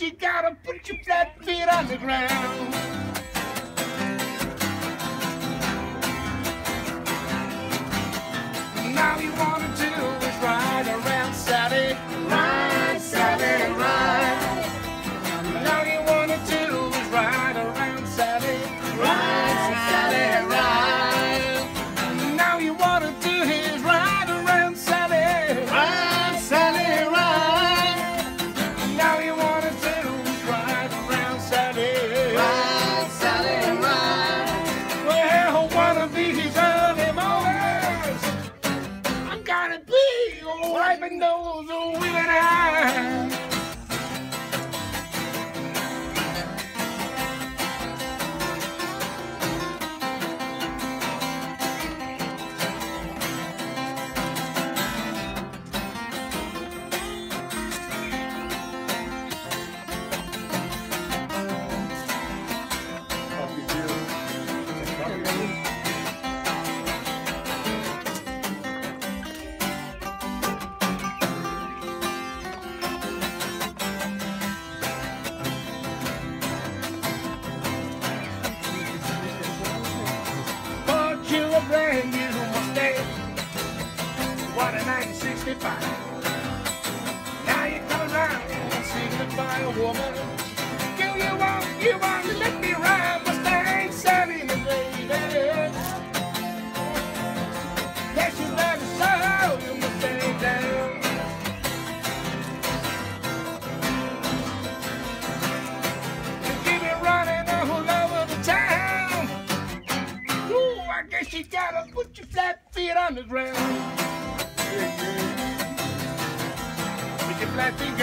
you gotta put your flat feet on the ground. Wiping those withered eyes. Bought What a 1965. Now you come around and signify a woman. Do you want, you want to let me ride lady? Yes, you. You you gotta put your flat feet on the ground. With your flat feet,